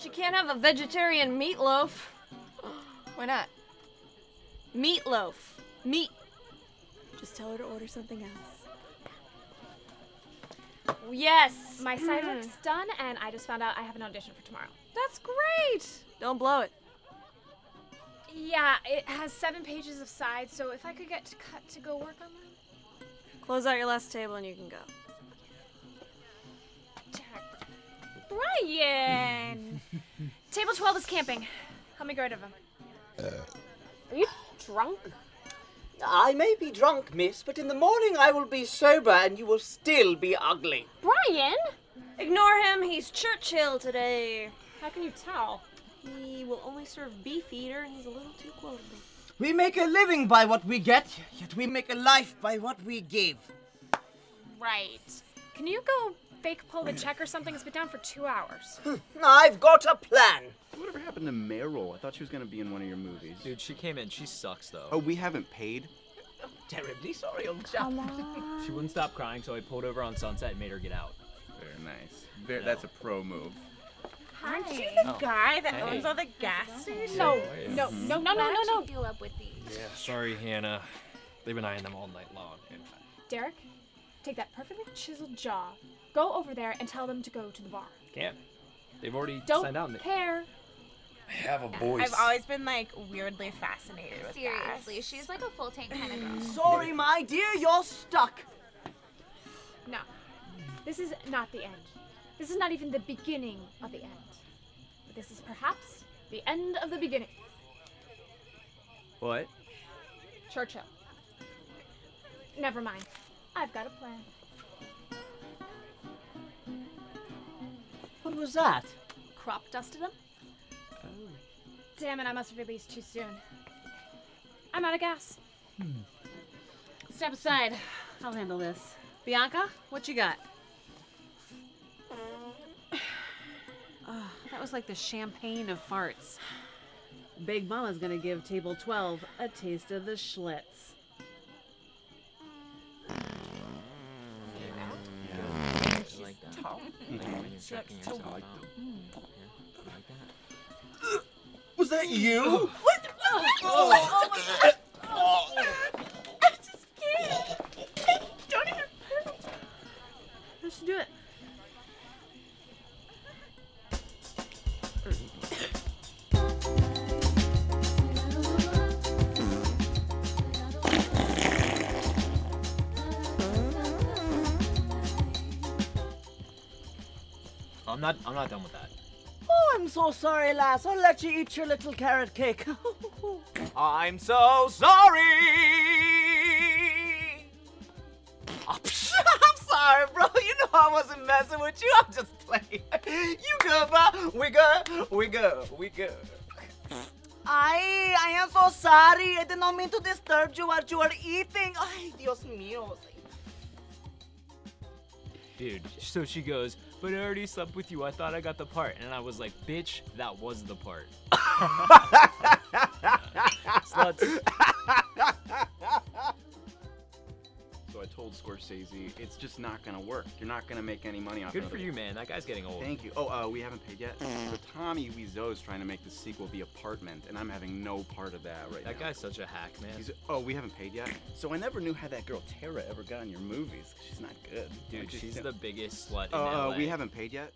She can't have a vegetarian meatloaf. Why not? Meatloaf. Meat. Just tell her to order something else. Yes. My side work's mm. done, and I just found out I have an audition for tomorrow. That's great. Don't blow it. Yeah, it has seven pages of sides, so if I could get to cut to go work on them. Close out your last table and you can go. Jack. Brian! Table 12 is camping. Help me get rid of him. Are you drunk? I may be drunk, miss, but in the morning I will be sober and you will still be ugly. Brian? Ignore him. He's Churchill today. How can you tell? He will only serve Beefeater, and he's a little too quotable. We make a living by what we get, yet we make a life by what we give. Right. Can you go fake pull the check or something? It's been down for two hours. Hmm, I've got a plan. Whatever happened to Meryl? I thought she was gonna be in one of your movies. Dude, she came in. She sucks though. Oh, we haven't paid. Terribly sorry, old chap. She wouldn't stop crying, so I pulled over on Sunset and made her get out. Very nice. Very, That's a pro move. Aren't you the oh. guy that owns all the gas stations? No, no, no, no, no, no, no. Feel up with these. Yeah, sorry, Hannah. They've been eyeing them all night long. Derek, take that perfectly chiseled jaw, go over there and tell them to go to the bar. Can't. They've already Don't signed out. and they- care. I have a voice. I've always been like weirdly fascinated with Seriously, gas. she's like a full tank kind of girl. Sorry, my dear, you're stuck. No, this is not the end. This is not even the beginning of the end. But this is perhaps the end of the beginning. What? Churchill. Never mind. I've got a plan. What was that? Crop dusted him? Oh. Damn it, I must have released too soon. I'm out of gas. Hmm. Step aside. I'll handle this. Bianca, what you got? Oh, that was like the champagne of farts. Big Mama's gonna give table 12 a taste of the Schlitz. Like that. Like when you're checking yourself out. Like that. Was that you? That I'm not. I'm not done with that. Oh, I'm so sorry, lass. I'll let you eat your little carrot cake. I'm so sorry. Oh, psh, I'm sorry, bro. You know I wasn't messing with you. I'm just playing. You good, bro? We good? We good. We good. I, I am so sorry. I did not mean to disturb you while you were eating. Ay, Dios mío. Dude, so she goes, but I already slept with you. I thought I got the part. And I was like, bitch, that was the part. Sluts. So I told Scorsese, it's just not gonna work. You're not gonna make any money off Good for you, man. That guy's getting old. Thank you. Oh, uh, we haven't paid yet. So Tommy Wiseau is trying to make the sequel The Apartment, and I'm having no part of that right That now. guy's such a hack, man. He's, oh, we haven't paid yet. So I never knew how that girl Tara ever got in your movies. She's not good. Dude, Like, she's the biggest slut in Oh, uh, we haven't paid yet.